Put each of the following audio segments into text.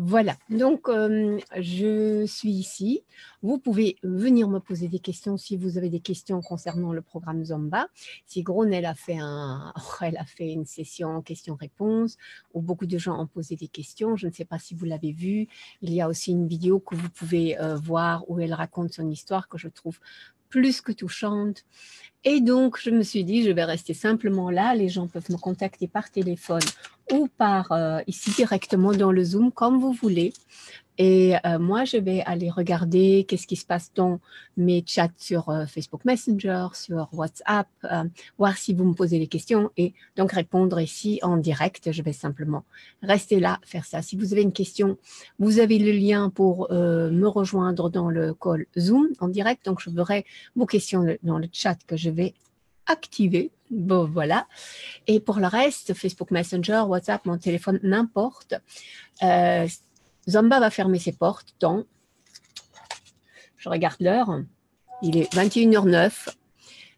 Voilà. Donc, euh, je suis ici. Vous pouvez venir me poser des questions si vous avez des questions concernant le programme Zomba. Sigrun, elle a fait, un, elle a fait une session questions-réponses où beaucoup de gens ont posé des questions. Je ne sais pas si vous l'avez vu. Il y a aussi une vidéo que vous pouvez euh, voir où elle raconte son histoire que je trouve plus que touchante. Et donc, je me suis dit, je vais rester simplement là. Les gens peuvent me contacter par téléphone ou par euh, ici directement dans le Zoom, comme vous voulez. Et euh, moi, je vais aller regarder qu'est-ce qui se passe dans mes chats sur euh, Facebook Messenger, sur WhatsApp, euh, voir si vous me posez des questions et donc répondre ici en direct. Je vais simplement rester là, faire ça. Si vous avez une question, vous avez le lien pour me rejoindre dans le call Zoom en direct. Donc, je verrai vos questions dans le chat que je vais activer. Bon, voilà. Et pour le reste, Facebook Messenger, WhatsApp, mon téléphone, n'importe. Zamba va fermer ses portes dans, je regarde l'heure, il est 21h09.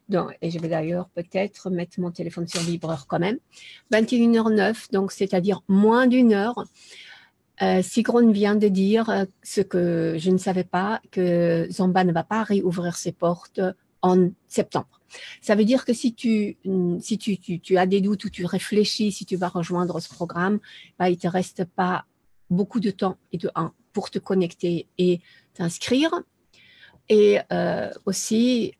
Donc, et je vais d'ailleurs peut-être mettre mon téléphone sur vibreur quand même. 21h09, donc c'est-à-dire moins d'une heure. Euh, vient de dire euh, ce que je ne savais pas, que Zamba ne va pas réouvrir ses portes en septembre. Ça veut dire que si tu, si tu, tu, as des doutes ou tu réfléchis, si tu vas rejoindre ce programme, bah, il ne te reste pas beaucoup de temps et de un pour te connecter et t'inscrire. Et euh, aussi,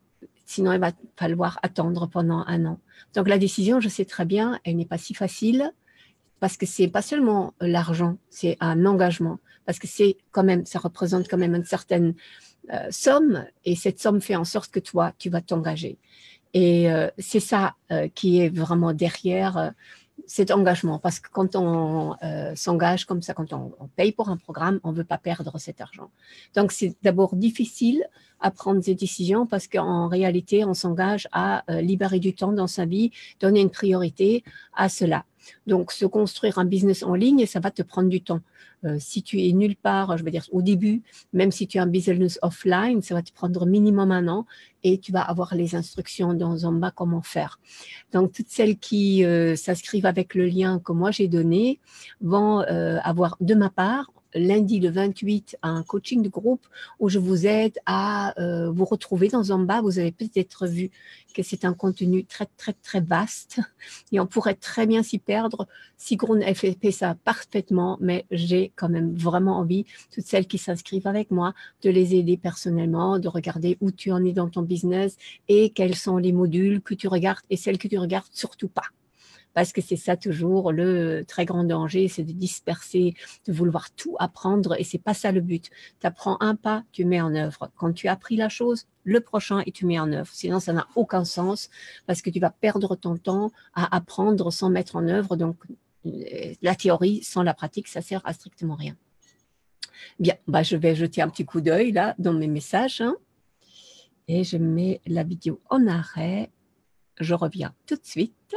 sinon il va falloir attendre pendant un an. Donc la décision, je sais très bien, elle n'est pas si facile parce que c'est pas seulement l'argent, c'est un engagement parce que c'est quand même, ça représente quand même une certaine euh, somme et cette somme fait en sorte que toi, tu vas t'engager. Et euh, c'est ça qui est vraiment derrière cet engagement, parce que quand on euh, s'engage comme ça, quand on, paye pour un programme, on ne veut pas perdre cet argent. Donc, c'est d'abord difficile à prendre des décisions parce qu'en réalité, on s'engage à euh, libérer du temps dans sa vie, donner une priorité à cela. Donc, se construire un business en ligne, ça va te prendre du temps. Euh, si tu es nulle part, je veux dire au début, même si tu as un business offline, ça va te prendre minimum un an et tu vas avoir les instructions dans bas comment faire. Donc, toutes celles qui euh, s'inscrivent avec le lien que moi j'ai donné vont euh, avoir de ma part lundi le 28 un coaching de groupe où je vous aide à euh, vous retrouver dans un bas. Vous avez peut-être vu que c'est un contenu très, très, très vaste et on pourrait très bien s'y perdre. Sigrun a fait, ça parfaitement, mais j'ai quand même vraiment envie, toutes celles qui s'inscrivent avec moi, de les aider personnellement, de regarder où tu en es dans ton business et quels sont les modules que tu regardes et celles que tu regardes surtout pas parce que c'est ça toujours le très grand danger, c'est de disperser, de vouloir tout apprendre et c'est pas ça le but. Tu apprends un pas, tu mets en œuvre. Quand tu as appris la chose, le prochain et tu mets en œuvre. Sinon, ça n'a aucun sens parce que tu vas perdre ton temps à apprendre sans mettre en œuvre. Donc, la théorie sans la pratique, ça sert à strictement rien. Bien, bah, je vais jeter un petit coup d'œil là dans mes messages hein. et je mets la vidéo en arrêt. Je reviens tout de suite.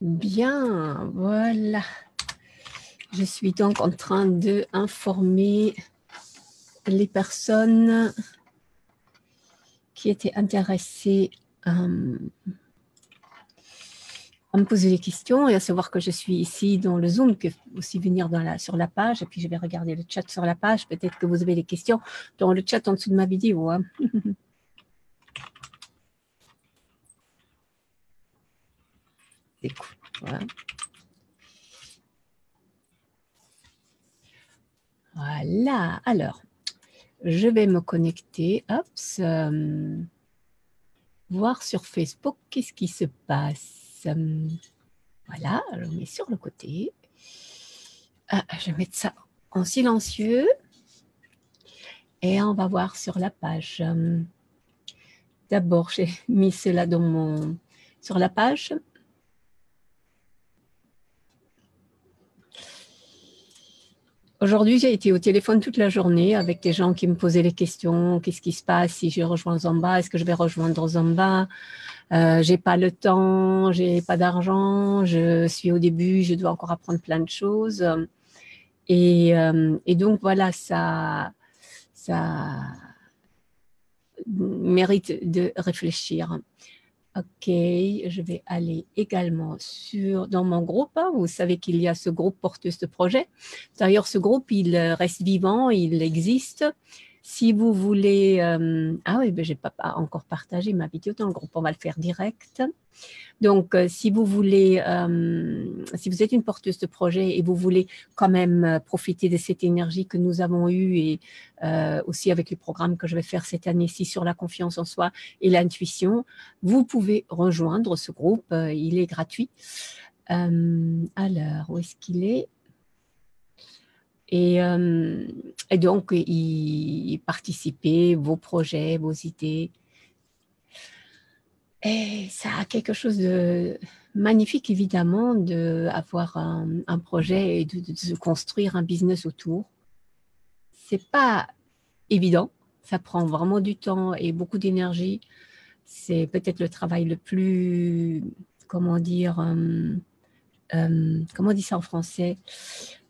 Bien, voilà. Je suis donc en train de informer les personnes qui étaient intéressées euh, à me poser des questions et à savoir que je suis ici dans le Zoom, que aussi venir sur la page. Et puis, je vais regarder le chat sur la page. Peut-être que vous avez des questions dans le chat en dessous de ma vidéo. Hein. Voilà. Alors, je vais me connecter. Euh, voir sur Facebook qu'est-ce qui se passe. Voilà, je mets sur le côté. Ah, je vais mettre ça en silencieux. Et on va voir sur la page. D'abord, j'ai mis cela dans mon, sur la page. Aujourd'hui, j'ai été au téléphone toute la journée avec des gens qui me posaient les questions. Qu'est-ce qui se passe si je rejoins Zamba? Est-ce que je vais rejoindre Zamba? Euh, J'ai pas le temps, j'ai pas d'argent, je suis au début, je dois encore apprendre plein de choses. Et, euh, et donc voilà, ça, ça mérite de réfléchir. Ok, je vais aller également sur dans mon groupe. Hein. Vous savez qu'il y a ce groupe porteuse de projet. D'ailleurs, ce groupe, il reste vivant, il existe. Si vous voulez, euh, ah oui, ben, j'ai pas encore partagé ma vidéo dans le groupe, on va le faire direct. Donc, euh, si vous voulez, euh, si vous êtes une porteuse de projet et vous voulez quand même profiter de cette énergie que nous avons eue et aussi avec les programmes que je vais faire cette année-ci sur la confiance en soi et l'intuition, vous pouvez rejoindre ce groupe. il est gratuit. alors, où est-ce qu'il est? Et, euh, et, donc, y, participer, vos projets, vos idées. Et ça a quelque chose de magnifique, évidemment, d'avoir un, projet et de, de, construire un business autour. C'est pas évident. Ça prend vraiment du temps et beaucoup d'énergie. C'est peut-être le travail le plus, comment dire, euh, euh, comment on dit ça en français?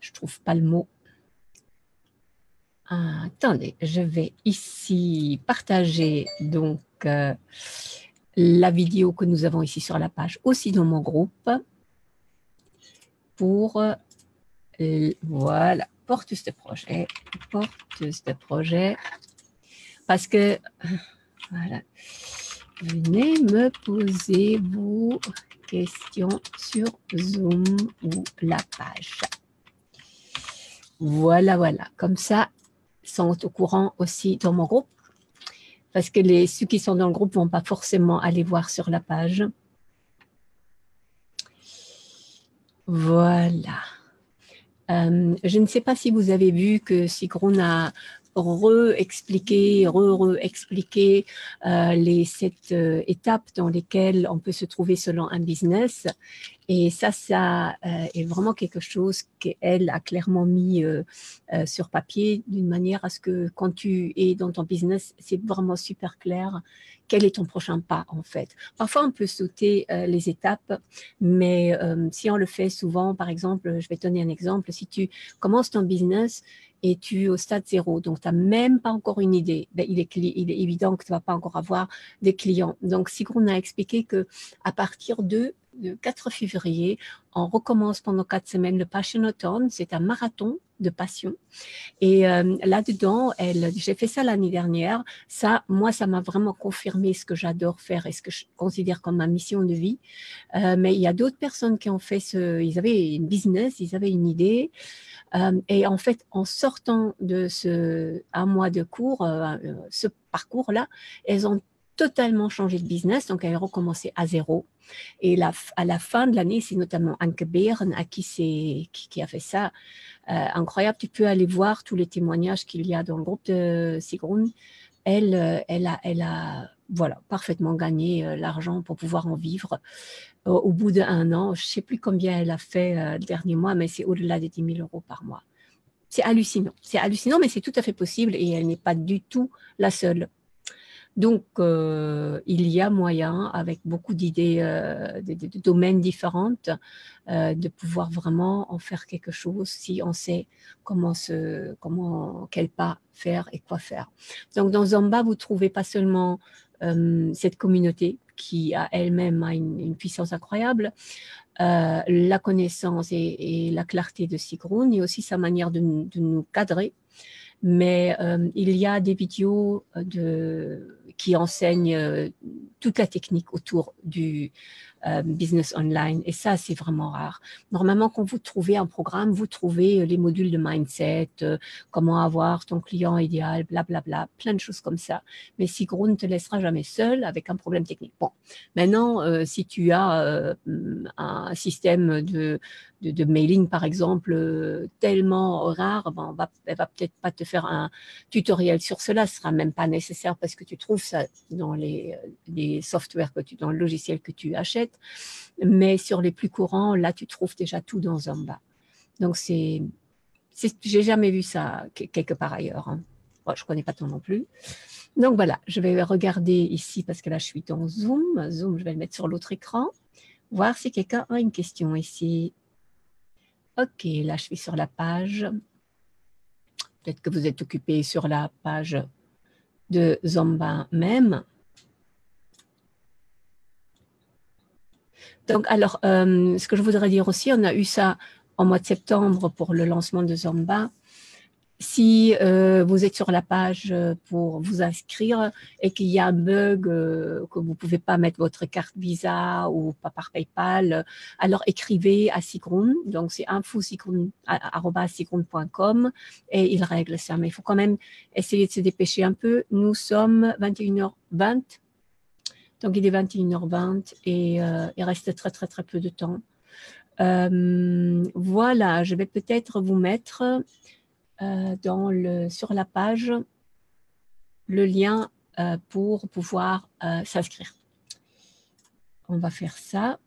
Je trouve pas le mot attendez, je vais ici partager donc euh, la vidéo que nous avons ici sur la page, aussi dans mon groupe, pour, euh, voilà, porteuse de projet, porteuse de projet, parce que, voilà, venez me poser vos questions sur Zoom ou la page. Voilà, voilà. Comme ça, sont au courant aussi dans mon groupe, parce que les, ceux qui sont dans le groupe ne vont pas forcément aller voir sur la page. Voilà. Euh, je ne sais pas si vous avez vu que Sigrun a re-expliquer, re-expliquer euh, les sept euh, étapes dans lesquelles on peut se trouver selon un business. Et ça, ça euh, est vraiment quelque chose qu'elle a clairement mis sur papier d'une manière à ce que quand tu es dans ton business, c'est vraiment super clair quel est ton prochain pas en fait. Parfois, on peut sauter les étapes, mais si on le fait souvent, par exemple, je vais te donner un exemple, si tu commences ton business et tu es au stade zéro, donc tu n'as même pas encore une idée, ben, il, est, il est évident que tu ne vas pas encore avoir des clients. Donc, Sigrun a expliqué que à partir de le 4 février, on recommence pendant quatre semaines le Passionathon. C'est un marathon de passion. Et euh, là-dedans, j'ai fait ça l'année dernière. Ça, moi, ça m'a vraiment confirmé ce que j'adore faire et ce que je considère comme ma mission de vie. Euh, mais il y a d'autres personnes qui ont fait ce, ils avaient une business, ils avaient une idée. Euh, et en fait, en sortant de ce un mois de cours, ce parcours-là, elles ont totalement changé de business, donc elle a recommencé à zéro. Et à la fin de l'année, c'est notamment Anke Bern à qui, qui, qui a fait ça. Euh, incroyable, tu peux aller voir tous les témoignages qu'il y a dans le groupe de Sigrun. Elle, euh, elle, a, elle a voilà, parfaitement gagné euh, l'argent pour pouvoir en vivre. Au bout d'un an, je ne sais plus combien elle a fait le dernier mois, mais c'est au-delà des 10 000 euros par mois. C'est hallucinant. C'est hallucinant, mais c'est tout à fait possible et elle n'est pas du tout la seule. Donc, euh, il y a moyen, avec beaucoup d'idées, euh, de, domaines différentes, euh, de pouvoir vraiment en faire quelque chose si on sait comment se, comment, quel pas faire et quoi faire. Donc, dans Zamba, vous trouvez pas seulement cette communauté qui a elle-même a une, puissance incroyable, euh, la connaissance et, la clarté de Sigrun et aussi sa manière de, nous cadrer. Mais euh, il y a des vidéos de, qui enseignent toute la technique autour du, euh, business online. Et ça, c'est vraiment rare. Normalement, quand vous trouvez un programme, vous trouvez euh, les modules de mindset, euh, comment avoir ton client idéal, blablabla, bla, bla, plein de choses comme ça. Mais Sigro ne te laissera jamais seul avec un problème technique. Bon, maintenant, si tu as un système de, de, mailing, par exemple, tellement rare, ben, on va, elle va peut-être pas te faire un tutoriel sur cela. Ce sera même pas nécessaire parce que tu trouves ça dans les, les softwares que tu, dans le logiciel que tu achètes. Mais sur les plus courants, là, tu trouves déjà tout dans Zomba. Donc, c'est, j'ai jamais vu ça quelque part ailleurs. Hein. je connais pas ton non plus. Donc voilà, je vais regarder ici parce que là, je suis dans Zoom. Zoom, je vais le mettre sur l'autre écran. Voir si quelqu'un a une question ici. Ok, là, je suis sur la page. Peut-être que vous êtes occupé sur la page de Zomba même. Donc, alors, euh, ce que je voudrais dire aussi, on a eu ça en mois de septembre pour le lancement de Zomba. Si euh, vous êtes sur la page pour vous inscrire et qu'il y a un bug, euh, que vous ne pouvez pas mettre votre carte Visa ou pas par PayPal, alors écrivez à Sigrun. Donc, c'est info.sigrun.com et il règle ça. Mais il faut quand même essayer de se dépêcher un peu. Nous sommes 21h20 donc, il est 21h20 et euh, il reste très, très, très peu de temps. Euh, voilà, je vais peut-être vous mettre euh, sur la page le lien pour pouvoir s'inscrire. On va faire ça.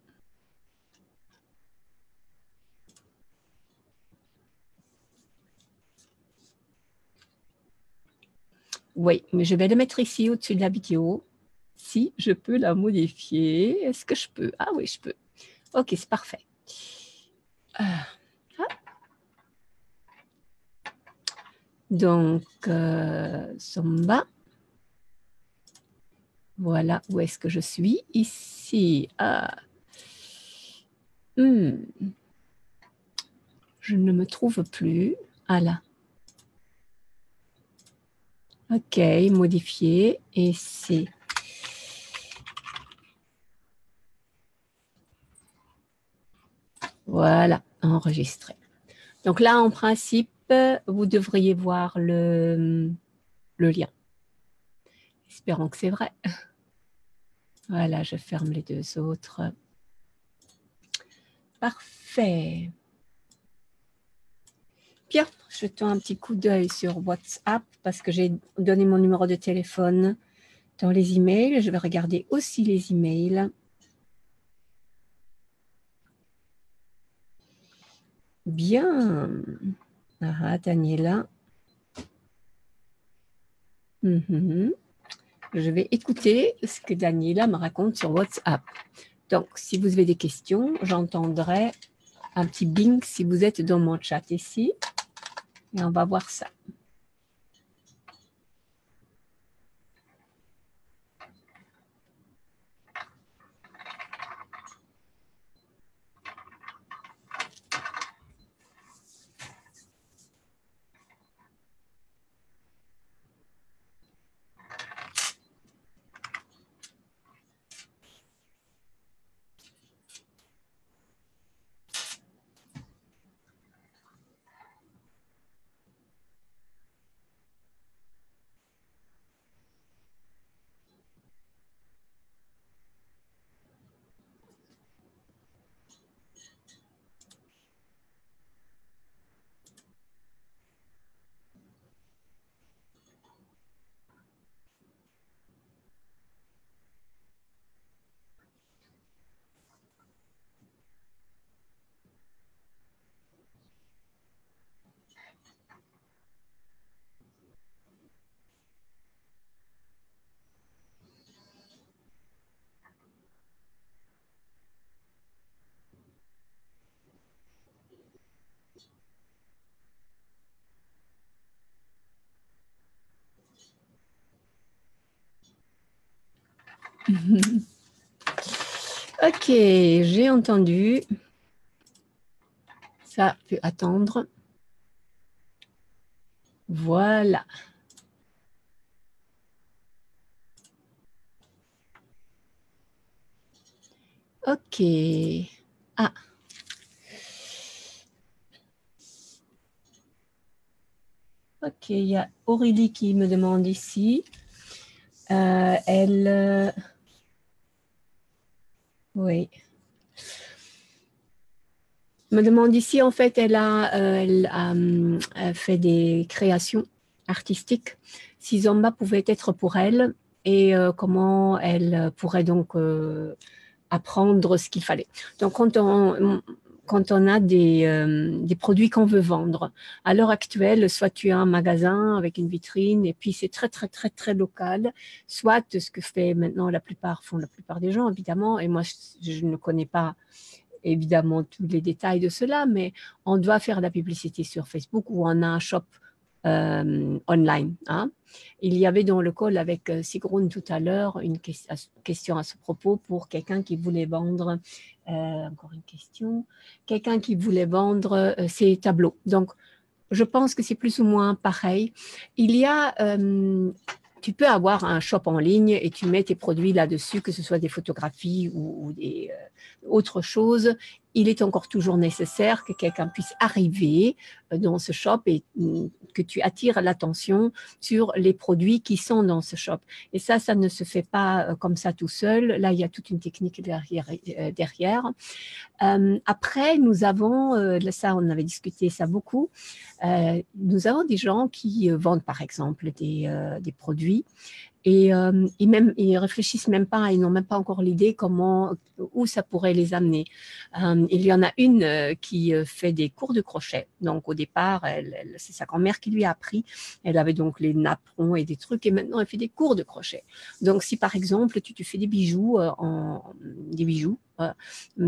Oui, mais je vais le mettre ici au-dessus de la vidéo si je peux la modifier. Est-ce que je peux? Ah oui, je peux. Ok, c'est parfait. Donc, euh, Samba. Voilà où est-ce que je suis. Ici. Ah. Je ne me trouve plus. Ah là. Ok, modifier. Et c'est Voilà, enregistré. Donc là, en principe, vous devriez voir le, lien. Espérons que c'est vrai. Voilà, je ferme les deux autres. Parfait. Bien, jetons un petit coup d'œil sur WhatsApp parce que j'ai donné mon numéro de téléphone dans les emails. Je vais regarder aussi les emails. Bien. Ah, Daniela. Mhm. Je vais écouter ce que Daniela me raconte sur WhatsApp. Donc, si vous avez des questions, j'entendrai un petit bing si vous êtes dans mon chat ici. Et on va voir ça. ok, j'ai entendu. Ça peut attendre. Voilà. Ok. Ah. Ok, il y a Aurélie qui me demande ici. Euh, elle. Euh, euh, oui. Me demande ici, en fait, elle a, euh, elle fait des créations artistiques. Si Zomba pouvait être pour elle et comment elle pourrait donc apprendre ce qu'il fallait. Donc, quand on, quand on a des, euh, des produits qu'on veut vendre. À l'heure actuelle, soit tu as un magasin avec une vitrine et puis c'est très, très, très, très local, soit ce que fait maintenant la plupart, font la plupart des gens, évidemment, et moi, je, je ne connais pas évidemment tous les détails de cela, mais on doit faire de la publicité sur Facebook ou on a un shop euh, online. Hein. Il y avait dans le call avec euh, Sigrun tout à l'heure une question à ce propos pour quelqu'un qui voulait vendre, euh, encore une question, quelqu'un qui voulait vendre ses tableaux. Donc, je pense que c'est plus ou moins pareil. Il y a tu peux avoir un shop en ligne et tu mets tes produits là-dessus, que ce soit des photographies ou, des, autres choses il est encore toujours nécessaire que quelqu'un puisse arriver euh, dans ce shop et mm, que tu attires l'attention sur les produits qui sont dans ce shop. Et ça, ça ne se fait pas euh, comme ça tout seul. Là, il y a toute une technique derrière. Euh, après, nous avons, ça, on avait discuté ça beaucoup, nous avons des gens qui vendent, par exemple, des produits et euh, ils, même, ils réfléchissent même pas, ils n'ont même pas encore l'idée comment, où ça pourrait les amener. Euh, il y en a une euh, qui euh, fait des cours de crochet. Donc au départ, elle, c'est sa grand-mère qui lui a appris. Elle avait donc les napperons et des trucs, et maintenant elle fait des cours de crochet. Donc si par exemple tu, tu fais des bijoux, en, des bijoux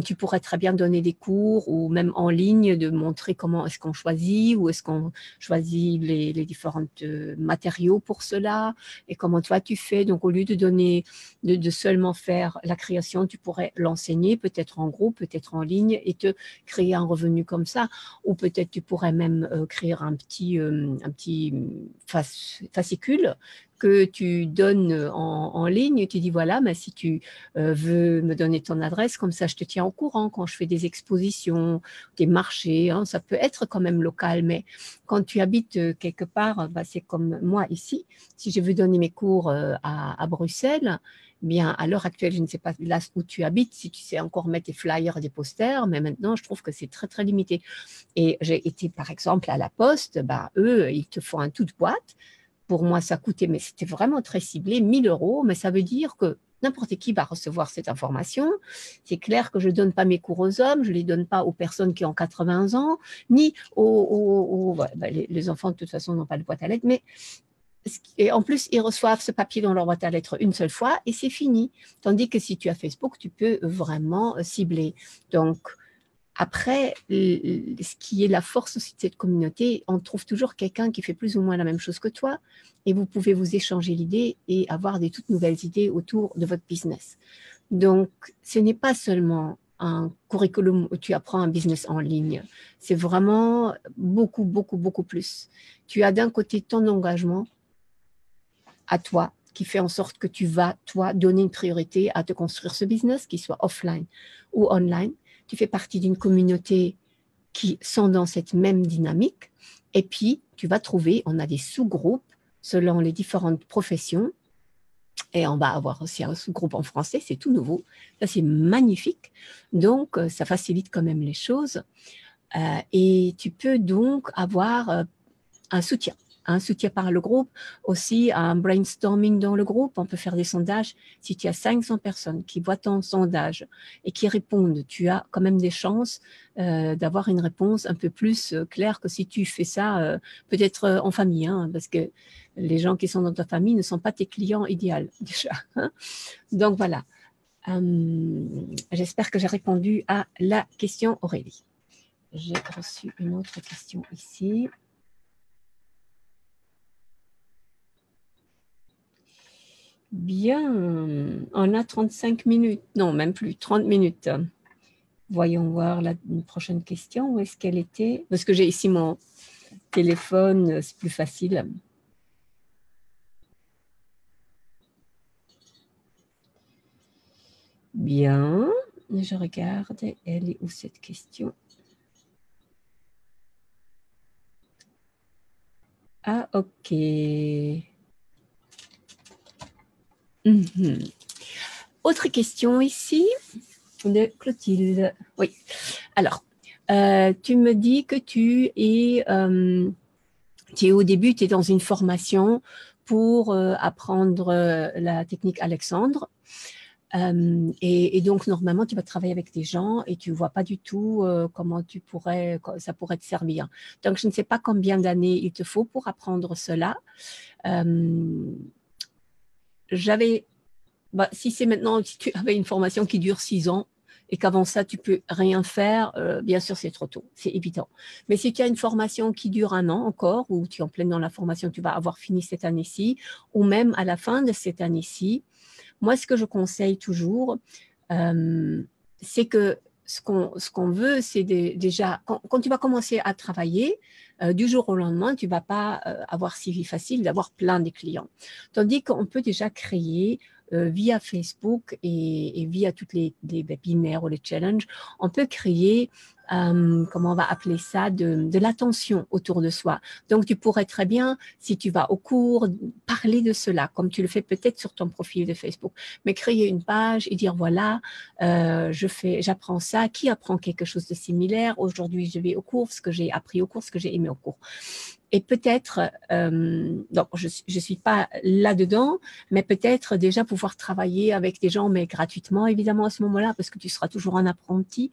tu pourrais très bien donner des cours ou même en ligne de montrer comment est-ce qu'on choisit ou est-ce qu'on choisit les, différents euh, matériaux pour cela et comment toi tu fais. Donc au lieu de donner, de, seulement faire la création, tu pourrais l'enseigner peut-être en groupe, peut-être en ligne et te créer un revenu comme ça. Ou peut-être tu pourrais même euh, créer un petit, euh, un petit fascicule que tu donnes euh, en, ligne, tu dis voilà, mais si tu euh, veux me donner ton adresse, comme ça je te tiens au courant quand je fais des expositions, des marchés, hein, ça peut être quand même local, mais quand tu habites euh, quelque part, bah, c'est comme moi ici, si je veux donner mes cours à, Bruxelles, bien, à l'heure actuelle, je ne sais pas là où tu habites, si tu sais encore mettre des flyers, des posters, mais maintenant, je trouve que c'est très, très limité. Et j'ai été, par exemple, à la poste, bah, eux, ils te font un toute boîte pour moi, ça coûtait, mais c'était vraiment très ciblé, 1000 euros. Mais ça veut dire que n'importe qui va recevoir cette information. C'est clair que je ne donne pas mes cours aux hommes, je ne les donne pas aux personnes qui ont 80 ans, ni aux, bah, les, enfants de toute façon n'ont pas de boîte à lettres, mais et en plus, ils reçoivent ce papier dans leur boîte à lettres une seule fois et c'est fini. Tandis que si tu as Facebook, tu peux vraiment cibler. Donc, après, ce qui est la force aussi de cette communauté, on trouve toujours quelqu'un qui fait plus ou moins la même chose que toi et vous pouvez vous échanger l'idée et avoir des toutes nouvelles idées autour de votre business. Donc, ce n'est pas seulement un curriculum où tu apprends un business en ligne. C'est vraiment beaucoup, beaucoup, beaucoup plus. Tu as d'un côté ton engagement à toi qui fait en sorte que tu vas, toi, donner une priorité à te construire ce business, qu'il soit offline ou online tu fais partie d'une communauté qui sont dans cette même dynamique. Et puis, tu vas trouver, on a des sous-groupes selon les différentes professions. Et on va avoir aussi un sous-groupe en français, c'est tout nouveau. Ça, c'est magnifique. Donc, euh, ça facilite quand même les choses. Euh, et tu peux donc avoir euh, un soutien un soutien par le groupe, aussi un brainstorming dans le groupe. On peut faire des sondages. Si tu as 500 personnes qui voient ton sondage et qui répondent, tu as quand même des chances euh, d'avoir une réponse un peu plus euh, claire que si tu fais ça euh, peut-être en famille, hein, parce que les gens qui sont dans ta famille ne sont pas tes clients idéaux déjà. Hein. Donc voilà. J'espère que j'ai répondu à la question Aurélie. J'ai reçu une autre question ici. Bien, on a 35 minutes, non, même plus, 30 minutes. Voyons voir la prochaine question. Où est-ce qu'elle était? Parce que j'ai ici mon téléphone, c'est plus facile. Bien, je regarde. Elle est où cette question? Ah, ok. Mhm. Autre question ici de Clotilde. Oui. Alors, euh, tu me dis que tu es, euh, tu es au début, tu es dans une formation pour euh, apprendre la technique Alexandre. Et, donc, normalement, tu vas travailler avec des gens et tu ne vois pas du tout comment tu pourrais, ça pourrait te servir. Donc, je ne sais pas combien d'années il te faut pour apprendre cela. J'avais, bah, si c'est maintenant, si tu avais une formation qui dure six ans, et qu'avant ça, tu peux rien faire, euh, bien sûr, c'est trop tôt, c'est évident. Mais si tu as une formation qui dure un an encore, ou tu es en pleine dans la formation, tu vas avoir fini cette année-ci, ou même à la fin de cette année-ci, moi, ce que je conseille toujours, euh, c'est que ce qu'on ce qu'on veut, c'est déjà, quand, tu vas commencer à travailler, euh, du jour au lendemain, tu vas pas avoir si facile d'avoir plein de clients. Tandis qu'on peut déjà créer euh, via Facebook et, via toutes les, webinaires ou les challenges, on peut créer euh, comment on va appeler ça, de, l'attention autour de soi. Donc, tu pourrais très bien, si tu vas au cours, parler de cela, comme tu le fais peut-être sur ton profil de Facebook, mais créer une page et dire voilà, euh, je fais, j'apprends ça. Qui apprend quelque chose de similaire? Aujourd'hui, je vais au cours, ce que j'ai appris au cours, ce que j'ai aimé cours et peut-être, euh, donc je ne suis pas là-dedans, mais peut-être déjà pouvoir travailler avec des gens, mais gratuitement évidemment à ce moment-là, parce que tu seras toujours un apprenti.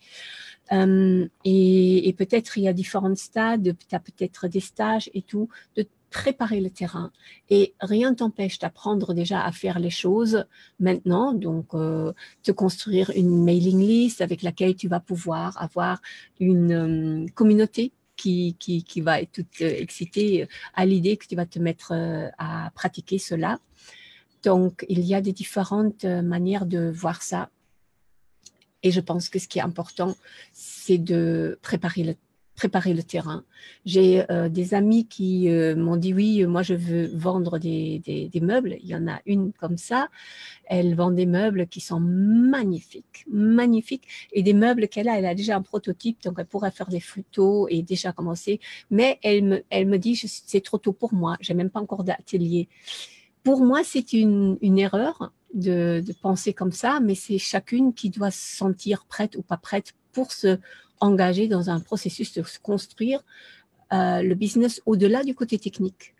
Euh, et, peut-être il y a différents stades, tu as peut-être des stages et tout, de préparer le terrain. Et rien ne t'empêche d'apprendre déjà à faire les choses maintenant, donc euh, te construire une mailing list avec laquelle tu vas pouvoir avoir une euh, communauté qui, va être toute euh, excitée à l'idée que tu vas te mettre euh, à pratiquer cela. Donc, il y a des différentes euh, manières de voir ça. Et je pense que ce qui est important, c'est de préparer le préparer le terrain. J'ai euh, des amis qui euh, m'ont dit oui, moi je veux vendre des, des, meubles. Il y en a une comme ça. Elle vend des meubles qui sont magnifiques, magnifiques. Et des meubles qu'elle a, elle a déjà un prototype, donc elle pourrait faire des photos et déjà commencer. Mais elle me, elle me dit, c'est trop tôt pour moi. J'ai même pas encore d'atelier. Pour moi, c'est une, une erreur de, de penser comme ça, mais c'est chacune qui doit se sentir prête ou pas prête pour se engagé dans un processus de construire euh, le business au-delà du côté technique.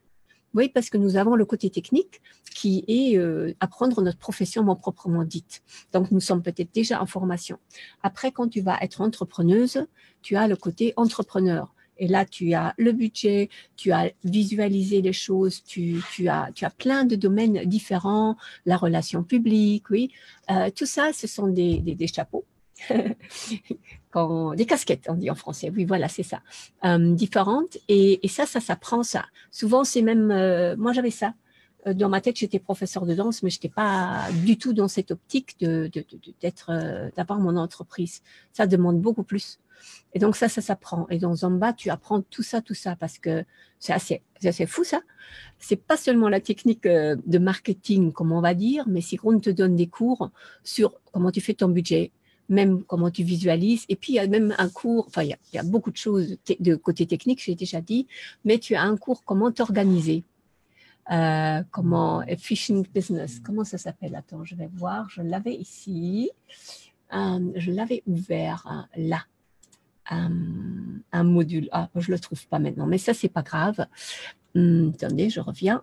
Oui, parce que nous avons le côté technique qui est euh, apprendre notre profession mon proprement dite. Donc, nous sommes peut-être déjà en formation. Après, quand tu vas être entrepreneuse, tu as le côté entrepreneur. Et là, tu as le budget, tu as visualisé les choses, tu, tu, as, tu as plein de domaines différents, la relation publique, oui. Euh, tout ça, ce sont des, des, des chapeaux Quand, des casquettes, on dit en français. Oui, voilà, c'est ça. Euh, différentes. Et, ça, ça s'apprend, ça. Souvent, c'est même... Euh, moi, j'avais ça. Euh, dans ma tête, j'étais professeur de danse, mais je n'étais pas du tout dans cette optique de, d'être, euh, d'avoir mon entreprise. Ça demande beaucoup plus. Et donc ça, ça s'apprend. Et dans Zamba, tu apprends tout ça, tout ça, parce que c'est assez, c'est assez fou ça. C'est pas seulement la technique de marketing, comme on va dire, mais si on te donne des cours sur comment tu fais ton budget, même comment tu visualises. Et puis, il y a même un cours, enfin, il y a, beaucoup de choses de côté technique, j'ai déjà dit, mais tu as un cours comment t'organiser. Euh, comment efficient business, comment ça s'appelle? Attends, je vais voir. Je l'avais ici, euh, je l'avais ouvert hein, là, euh, un module. Ah, je le trouve pas maintenant, mais ça c'est pas grave. Hum, attendez, je reviens.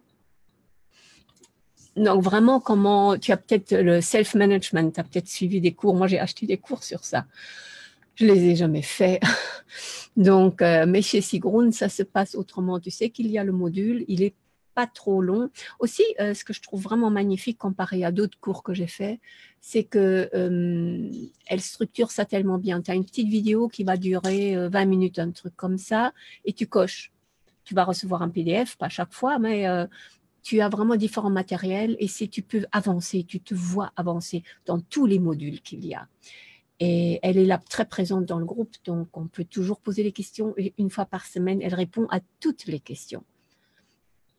Donc vraiment, comment tu as peut-être le self-management, tu as peut-être suivi des cours. Moi, j'ai acheté des cours sur ça. Je les ai jamais faits. Donc, euh, mais chez Sigrun, ça se passe autrement. Tu sais qu'il y a le module, il est pas trop long. Aussi, euh, ce que je trouve vraiment magnifique comparé à d'autres cours que j'ai faits, c'est que euh, elle structure ça tellement bien. Tu as une petite vidéo qui va durer 20 minutes, un truc comme ça, et tu coches. Tu vas recevoir un PDF, pas chaque fois, mais tu as vraiment différents matériels et si tu peux avancer, tu te vois avancer dans tous les modules qu'il y a. Et elle est là très présente dans le groupe, donc on peut toujours poser les questions et une fois par semaine, elle répond à toutes les questions.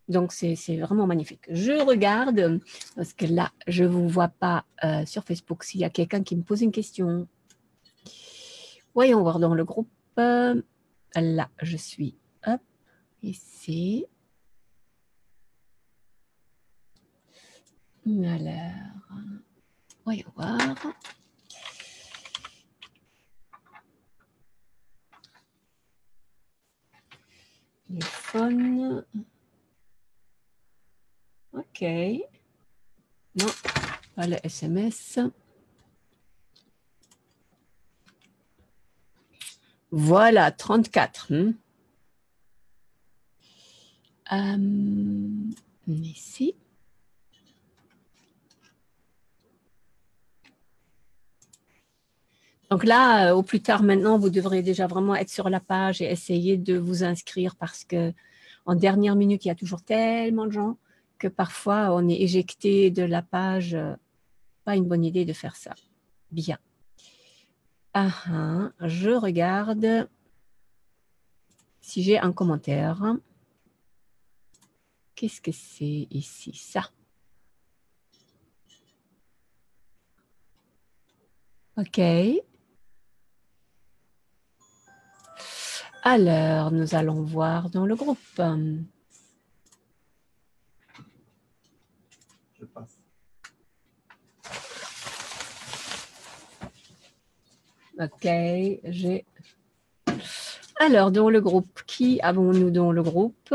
Donc, c'est vraiment magnifique. Je regarde, parce que là, je ne vous vois pas euh, sur Facebook s'il y a quelqu'un qui me pose une question. Voyons voir dans le groupe. là, je suis ici. Alors, voyons voir. Téléphone. OK. Non, pas le SMS. Voilà, 34. Hmm. Euh, ici. Donc là, euh, au plus tard maintenant, vous devrez déjà vraiment être sur la page et essayer de vous inscrire parce que en dernière minute, il y a toujours tellement de gens que parfois on est éjecté de la page. Pas une bonne idée de faire ça. Bien. Ah, ah, je regarde si j'ai un commentaire. Qu'est-ce que c'est ici Ça? OK. Alors, nous allons voir dans le groupe. Ok, j'ai. Alors, dans le groupe, qui avons-nous dans le groupe?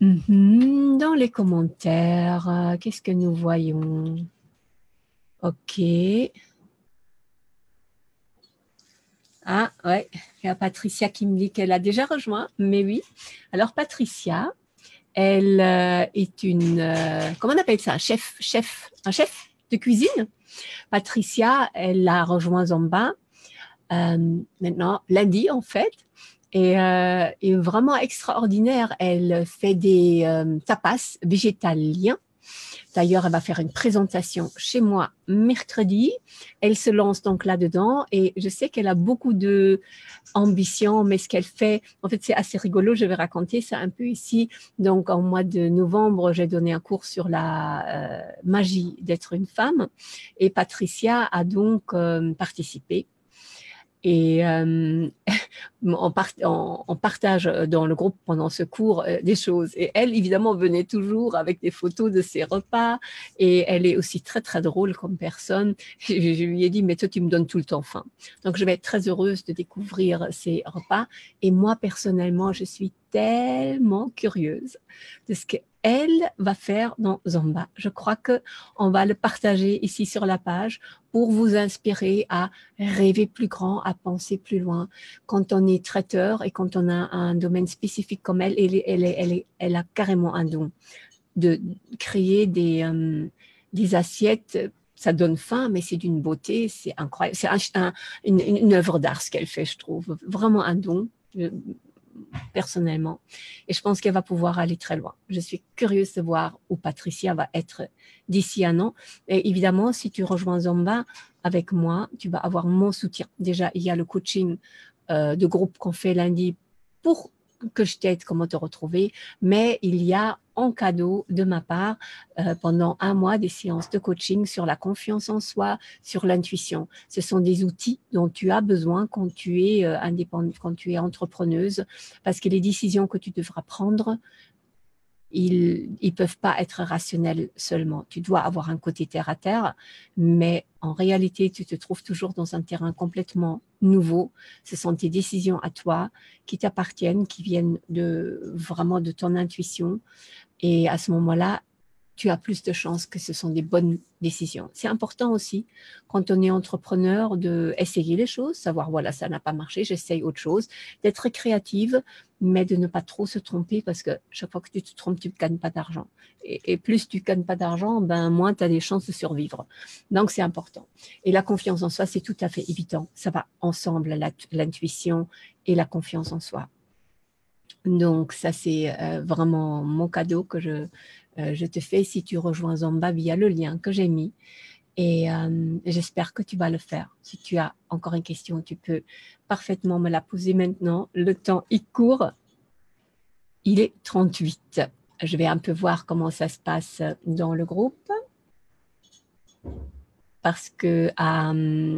Mhm, Dans les commentaires, qu'est-ce que nous voyons? Ok. Ah, ouais, il y a Patricia qui me dit qu'elle a déjà rejoint, mais oui. Alors, Patricia, elle euh, est une, euh, comment on appelle ça, un chef, chef, un chef de cuisine. Patricia, elle a rejoint Zomba euh, maintenant, lundi en fait, et euh, est vraiment extraordinaire. Elle fait des euh, tapas végétaliens D'ailleurs, elle va faire une présentation chez moi mercredi. Elle se lance donc là-dedans et je sais qu'elle a beaucoup de ambition, mais ce qu'elle fait, en fait, c'est assez rigolo. Je vais raconter ça un peu ici. Donc, en mois de novembre, j'ai donné un cours sur la euh, magie d'être une femme et Patricia a donc euh, participé et euh, on, partage dans le groupe pendant ce cours euh, des choses. Et elle, évidemment, venait toujours avec des photos de ses repas. Et elle est aussi très, très drôle comme personne. Je, lui ai dit, mais toi, tu me donnes tout le temps faim. Donc, je vais être très heureuse de découvrir ses repas. Et moi, personnellement, je suis tellement curieuse de ce que elle va faire dans Zomba. Je crois que on va le partager ici sur la page pour vous inspirer à rêver plus grand, à penser plus loin. Quand on est traiteur et quand on a un domaine spécifique comme elle, elle, a carrément un don de créer des, euh, des assiettes ça donne faim, mais c'est d'une beauté, c'est incroyable. C'est une, une, œuvre d'art ce qu'elle fait, je trouve. Vraiment un don personnellement. Et je pense qu'elle va pouvoir aller très loin. Je suis curieuse de voir où Patricia va être d'ici un an. Et évidemment, si tu rejoins Zomba avec moi, tu vas avoir mon soutien. Déjà, il y a le coaching euh, de groupe qu'on fait lundi pour que je t'aide comment te retrouver, mais il y a en cadeau de ma part euh, pendant un mois des séances de coaching sur la confiance en soi, sur l'intuition. Ce sont des outils dont tu as besoin quand tu es euh, indépendante, quand tu es entrepreneuse, parce que les décisions que tu devras prendre ils ne peuvent pas être rationnels seulement. Tu dois avoir un côté terre à terre, mais en réalité, tu te trouves toujours dans un terrain complètement nouveau. Ce sont tes décisions à toi qui t'appartiennent, qui viennent vraiment de ton intuition. Et à ce moment-là, tu as plus de chances que ce sont des bonnes décisions. C'est important aussi, quand on est entrepreneur, de essayer les choses, savoir, voilà, ça n'a pas marché, j'essaye autre chose, d'être créative, mais de ne pas trop se tromper parce que chaque fois que tu te trompes, tu ne gagnes pas d'argent. Et, plus tu ne gagnes pas d'argent, ben, moins tu as des chances de survivre. Donc, c'est important. Et la confiance en soi, c'est tout à fait évident. Ça va ensemble, l'intuition et la confiance en soi. Donc, ça, c'est vraiment mon cadeau que je, je te fais si tu rejoins Zomba via le lien que j'ai mis. Et j'espère que tu vas le faire. Si tu as encore une question, tu peux parfaitement me la poser maintenant. Le temps, il court. Il est 38. Je vais un peu voir comment ça se passe dans le groupe. Parce que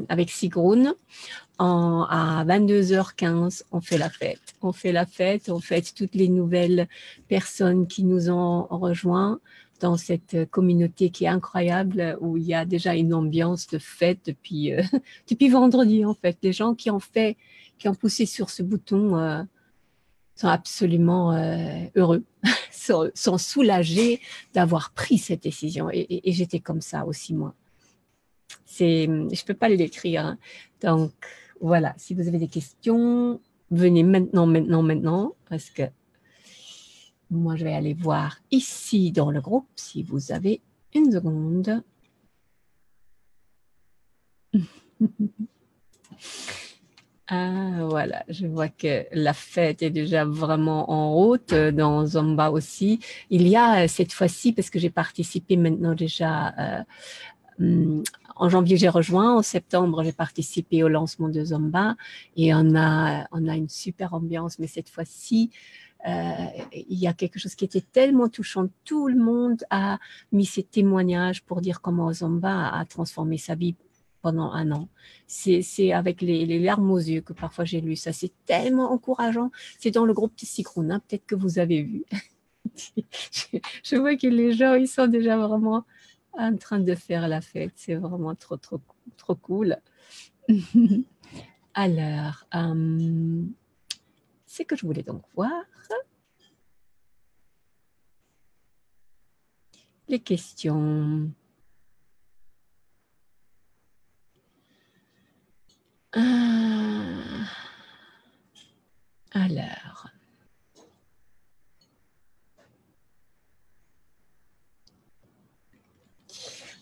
avec Sigrun, à 22h15, on fait la fête. On fait la fête, on fête toutes les nouvelles personnes qui nous ont rejoints dans cette communauté qui est incroyable, où il y a déjà une ambiance de fête depuis, euh, depuis vendredi, en fait. Les gens qui ont fait, qui ont poussé sur ce bouton euh, sont absolument euh, heureux, sont, soulagés d'avoir pris cette décision. Et, j'étais comme ça aussi, moi. C'est, je peux pas l'écrire. Hein. Donc, voilà. Si vous avez des questions, venez maintenant, maintenant, maintenant, parce que moi, je vais aller voir ici dans le groupe si vous avez une seconde. Ah, voilà, je vois que la fête est déjà vraiment en route dans Zomba aussi. Il y a cette fois-ci, parce que j'ai participé maintenant déjà euh, hum, en janvier, j'ai rejoint. En septembre, j'ai participé au lancement de Zomba et on a, on a une super ambiance. Mais cette fois-ci, euh, il y a quelque chose qui était tellement touchant. Tout le monde a mis ses témoignages pour dire comment Zomba a transformé sa vie pendant un an. C'est avec les, larmes aux yeux que parfois j'ai lu ça. C'est tellement encourageant. C'est dans le groupe Psychrone, hein. peut-être que vous avez vu. je, vois que les gens, ils sont déjà vraiment en train de faire la fête. C'est vraiment trop, trop, trop cool. Alors, euh, c'est que je voulais donc voir. Les questions. Ah. Alors.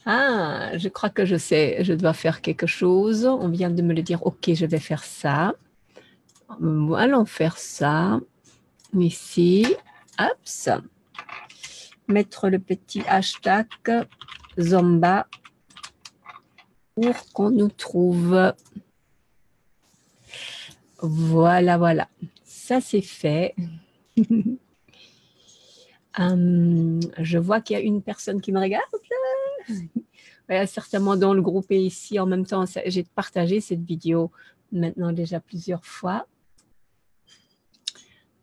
Ah, je crois que je sais, je dois faire quelque chose. On vient de me le dire, ok, je vais faire ça. Allons faire ça. Ici, hop, mettre le petit hashtag Zomba pour qu'on nous trouve. Voilà, voilà. Ça, c'est fait. Hum, je vois qu'il y a une personne qui me regarde. certainement dans le groupe et ici en même temps, j'ai partagé cette vidéo maintenant déjà plusieurs fois.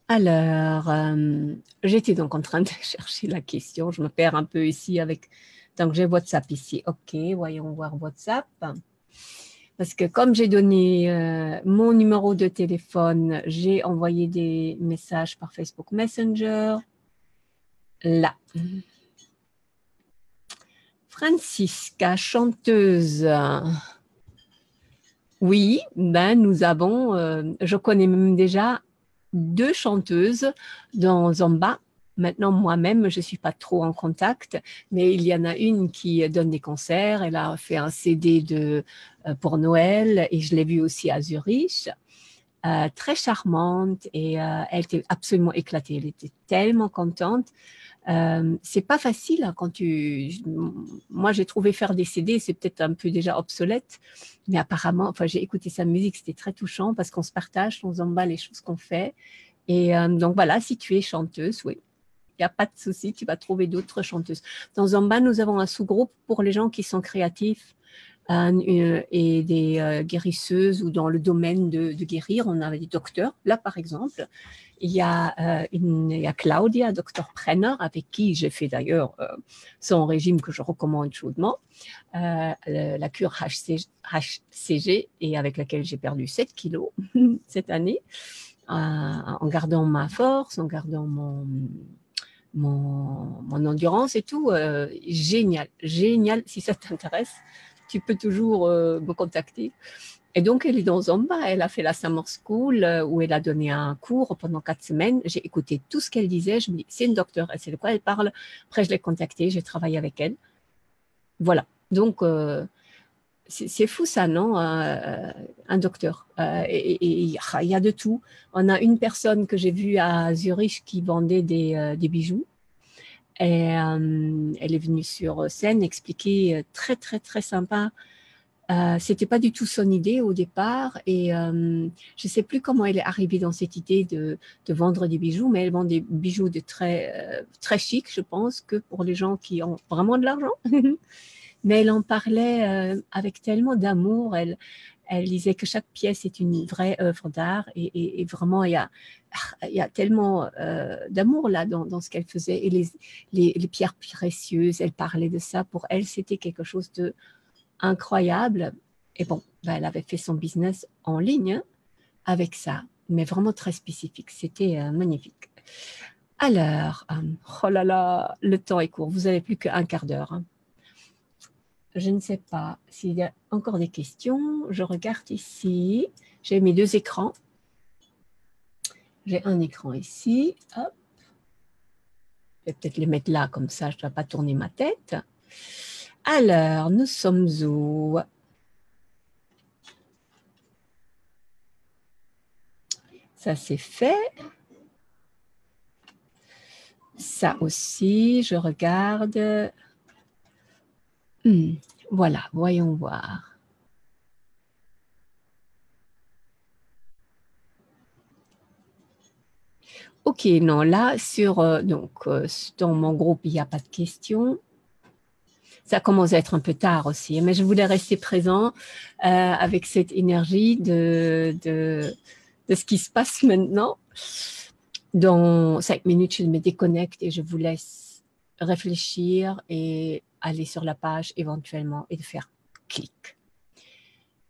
Alors, euh, j'étais donc en train de chercher la question. Je me perds un peu ici avec. Donc, j'ai WhatsApp ici. OK, voyons voir WhatsApp. Parce que comme j'ai donné euh, mon numéro de téléphone, j'ai envoyé des messages par Facebook Messenger. Là. Francisca, chanteuse. Oui, ben nous avons, euh, je connais même déjà deux chanteuses dans Zomba. Maintenant, moi-même, je ne suis pas trop en contact, mais il y en a une qui donne des concerts. Elle a fait un CD de, euh, pour Noël et je l'ai vue aussi à Zurich. Euh, très charmante et euh, elle était absolument éclatée. Elle était tellement contente. Euh, c'est pas facile hein, quand tu. Moi, j'ai trouvé faire des CD, c'est peut-être un peu déjà obsolète, mais apparemment, enfin, j'ai écouté sa musique, c'était très touchant parce qu'on se partage, on s'emballe les choses qu'on fait. Et donc voilà, si tu es chanteuse, oui, il n'y a pas de souci, tu vas trouver d'autres chanteuses. Dans Zamba, nous avons un sous-groupe pour les gens qui sont créatifs et des euh, guérisseuses ou dans le domaine de, de, guérir. On a des docteurs, là par exemple, il y a, euh, une, il y a Claudia, docteur Prenner, avec qui j'ai fait d'ailleurs euh, son régime que je recommande chaudement, euh, la cure HCG, et avec laquelle j'ai perdu 7 kilos cette année, en gardant ma force, en gardant mon, mon, mon endurance et tout. génial, génial. Si ça t'intéresse, tu peux toujours me contacter. Et donc, elle est dans Zomba. Elle a fait la Summer School euh, où elle a donné un cours pendant quatre semaines. J'ai écouté tout ce qu'elle disait. Je me dis, c'est une docteure, elle sait de quoi elle parle. Après, je l'ai contactée, j'ai travaillé avec elle. Voilà. Donc, euh, c'est fou ça, non Un docteur. et il y a de tout. On a une personne que j'ai vue à Zurich qui vendait des bijoux. Et elle est venue sur scène expliquer très, très, très sympa euh, c'était pas du tout son idée au départ et euh, je sais plus comment elle est arrivée dans cette idée de, de vendre des bijoux, mais elle vend des bijoux de très euh, très chic, je pense, que pour les gens qui ont vraiment de l'argent. mais elle en parlait euh, avec tellement d'amour. Elle elle disait que chaque pièce est une vraie œuvre d'art et, vraiment il y a il y a tellement euh, d'amour là dans, ce qu'elle faisait et les, pierres précieuses. Elle parlait de ça. Pour elle, c'était quelque chose de incroyable. Et bon, ben, elle avait fait son business en ligne avec ça, mais vraiment très spécifique. C'était euh, magnifique. Alors, euh, oh là là, le temps est court. Vous n'avez plus qu'un quart d'heure. Hein. Je ne sais pas s'il y a encore des questions. Je regarde ici. J'ai mes deux écrans. J'ai un écran ici. Hop. Je vais peut-être les mettre là, comme ça, je ne dois pas tourner ma tête. Alors, nous sommes où? Ça, c'est fait. Ça aussi, je regarde. Hmm, voilà, voyons voir. Ok, non, là, sur, euh, donc, euh, dans mon groupe, il n'y a pas de questions ça commence à être un peu tard aussi, mais je voulais rester présent euh, avec cette énergie de, de, de ce qui se passe maintenant. Dans cinq minutes, je me déconnecte et je vous laisse réfléchir et aller sur la page éventuellement et de faire clic.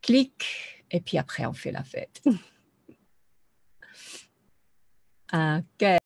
Clic, et puis après, on fait la fête. ok.